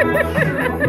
Ha ha ha ha!